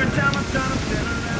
Every time I turn, I'm turning around.